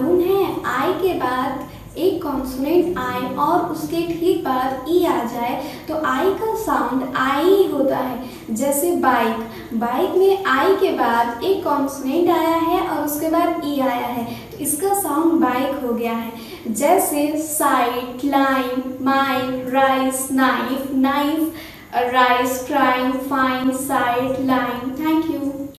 कानून है। आई के बाद एक कॉन्सोनेंट आए और उसके ठीक बाद ई आ जाए तो आई का साउंड आई होता है। जैसे बाइक बाइक में आई के बाद एक कॉन्सोनेंट आया है और उसके बाद ई आया है। तो इसका साउंड बाइक हो गया है। जैसे site line mic rice knife knife rice trying fine site line